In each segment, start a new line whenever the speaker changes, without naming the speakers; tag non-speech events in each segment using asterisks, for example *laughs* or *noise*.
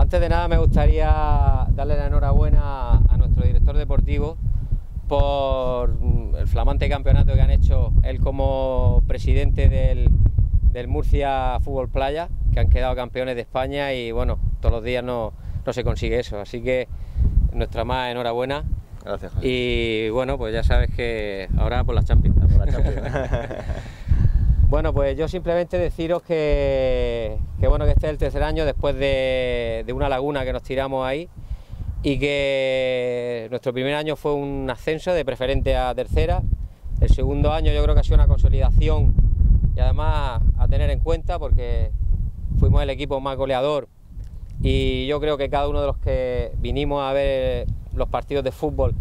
Antes de nada me gustaría darle la enhorabuena a nuestro director deportivo por el flamante campeonato que han hecho él como presidente del, Murcia Fútbol Playa, que han quedado campeones de España y bueno, todos los días no, se consigue eso. Así que nuestra más enhorabuena.
Gracias.
Y bueno, pues ya sabes que ahora por las Champions. Por la Champions. *laughs* Bueno, pues yo simplemente deciros que, bueno, que este es el tercer año después de, una laguna que nos tiramos ahí y que nuestro primer año fue un ascenso de preferente a tercera. El segundo año yo creo que ha sido una consolidación y además a tener en cuenta porque fuimos el equipo más goleador y yo creo que cada uno de los que vinimos a ver los partidos de fútbol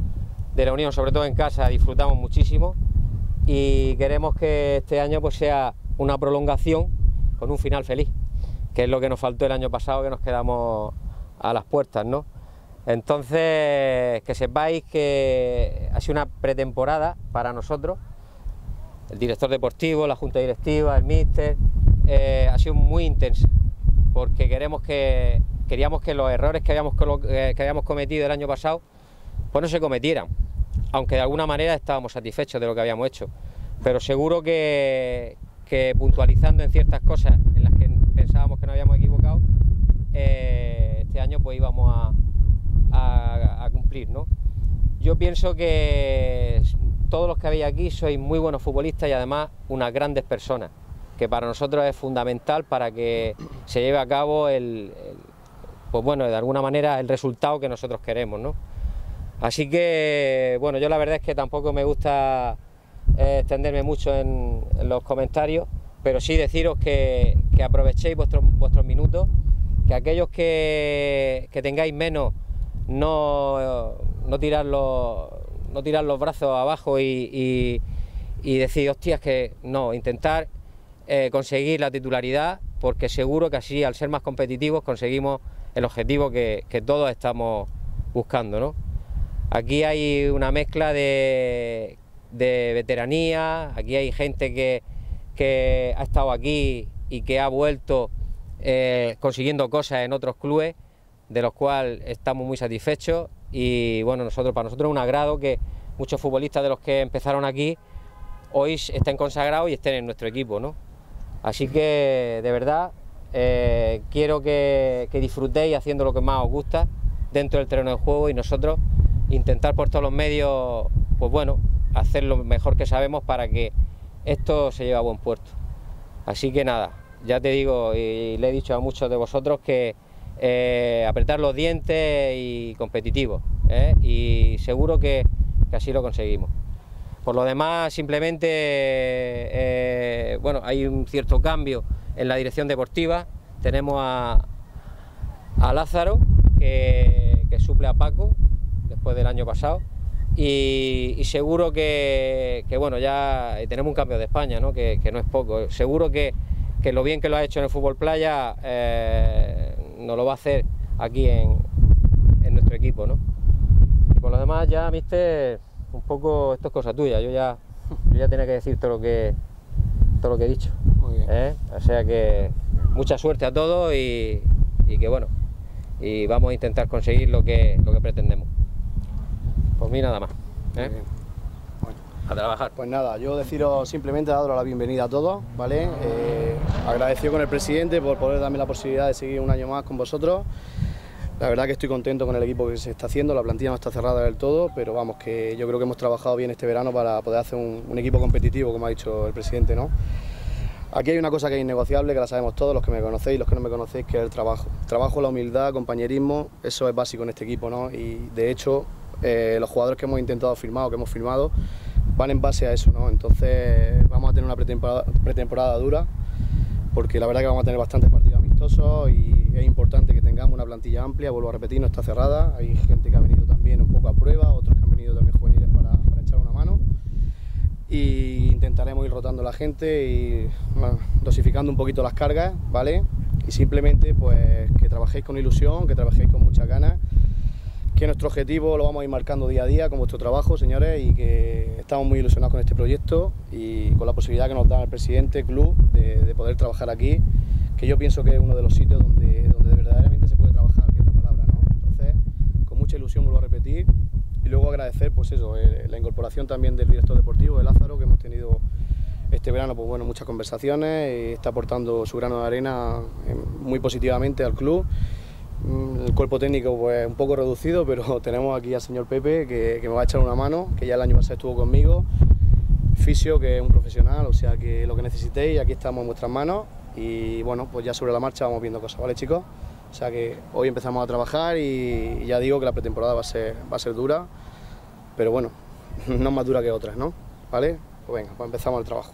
de la Unión, sobre todo en casa, disfrutamos muchísimo y queremos que este año pues sea una prolongación con un final feliz, que es lo que nos faltó el año pasado que nos quedamos a las puertas, ¿no? Entonces, que sepáis que ha sido una pretemporada para nosotros, el director deportivo, la junta directiva, el míster, eh, ha sido muy intensa, porque queremos que, queríamos que los errores que habíamos, eh, que habíamos cometido el año pasado, pues no se cometieran, aunque de alguna manera estábamos satisfechos de lo que habíamos hecho. Pero seguro que, puntualizando en ciertas cosas en las que pensábamos que no habíamos equivocado, eh, este año pues íbamos a, cumplir. ¿no? Yo pienso que todos los que habéis aquí sois muy buenos futbolistas y además unas grandes personas, que para nosotros es fundamental para que se lleve a cabo el, pues bueno, de alguna manera el resultado que nosotros queremos, ¿no? Así que, bueno, yo la verdad es que tampoco me gusta eh, extenderme mucho en, los comentarios, pero sí deciros que, aprovechéis vuestros, minutos, que aquellos que, tengáis menos no, no, tirar los, no tirar los brazos abajo y, decir, hostias, que no, intentar eh, conseguir la titularidad, porque seguro que así, al ser más competitivos, conseguimos el objetivo que, que todos estamos buscando, ¿no? Aquí hay una mezcla de, veteranía, aquí hay gente que, ha estado aquí y que ha vuelto eh, consiguiendo cosas en otros clubes, de los cuales estamos muy satisfechos y bueno, nosotros para nosotros es un agrado que muchos futbolistas de los que empezaron aquí hoy estén consagrados y estén en nuestro equipo, ¿no? Así que de verdad eh, quiero que, que disfrutéis haciendo lo que más os gusta dentro del terreno de juego y nosotros intentar por todos los medios, pues bueno, hacer lo mejor que sabemos para que esto se lleve a buen puerto. Así que nada, ya te digo y le he dicho a muchos de vosotros que eh, apretar los dientes y competitivos, ¿eh? y seguro que, así lo conseguimos. Por lo demás, simplemente, eh, bueno, hay un cierto cambio en la dirección deportiva. Tenemos a, Lázaro, que, que suple a Paco, después del año pasado. Y, seguro que, bueno, ya tenemos un cambio de España, ¿no? Que, no es poco. Seguro que, lo bien que lo ha hecho en el fútbol playa eh, nos lo va a hacer aquí en, nuestro equipo. ¿no? Y por lo demás ya, viste, un poco esto es cosa tuya. Yo ya, yo ya tenía que decir todo lo que, todo lo que he dicho. ¿eh? O sea que mucha suerte a todos y, y que bueno, y vamos a intentar conseguir lo que, lo que pretendemos. Mí nada más. ¿eh? A trabajar.
Pues nada, yo deciros simplemente daros la bienvenida a todos, ¿vale? Eh, agradecido con el presidente por poder darme la posibilidad de seguir un año más con vosotros. La verdad que estoy contento con el equipo que se está haciendo, la plantilla no está cerrada del todo, pero vamos, que yo creo que hemos trabajado bien este verano para poder hacer un, equipo competitivo, como ha dicho el presidente, ¿no? Aquí hay una cosa que es innegociable, que la sabemos todos, los que me conocéis y los que no me conocéis, que es el trabajo. trabajo, la humildad, compañerismo, eso es básico en este equipo, ¿no? Y de hecho, eh, los jugadores que hemos intentado firmar o que hemos firmado van en base a eso, ¿no? Entonces vamos a tener una pretemporada, dura, porque la verdad que vamos a tener bastantes partidos amistosos y es importante que tengamos una plantilla amplia, vuelvo a repetir, no está cerrada, hay gente que ha venido también un poco a prueba, otros que han venido también juveniles para, echar una mano y intentaremos ir rotando la gente y dosificando un poquito las cargas, ¿vale? Y simplemente pues que trabajéis con ilusión, que trabajéis con muchas ganas que nuestro objetivo lo vamos a ir marcando día a día con vuestro trabajo, señores, y que estamos muy ilusionados con este proyecto y con la posibilidad que nos da el presidente, club, de, poder trabajar aquí, que yo pienso que es uno de los sitios donde, donde verdaderamente se puede trabajar. ilusión, vuelvo a repetir. Y luego agradecer, pues eso, eh, la incorporación también del director deportivo, de Lázaro, que hemos tenido este verano, pues bueno, muchas conversaciones y está aportando su grano de arena eh, muy positivamente al club. Mm, el cuerpo técnico pues un poco reducido, pero *laughs* tenemos aquí al señor Pepe que, que me va a echar una mano, que ya el año pasado estuvo conmigo. Fisio, que es un profesional, o sea que lo que necesitéis, aquí estamos en vuestras manos y bueno, pues ya sobre la marcha vamos viendo cosas, ¿vale chicos? O sea que hoy empezamos a trabajar y ya digo que la pretemporada va a ser, va a ser dura, pero bueno, *laughs* no más dura que otras, ¿no? ¿Vale? Pues venga, pues empezamos el trabajo.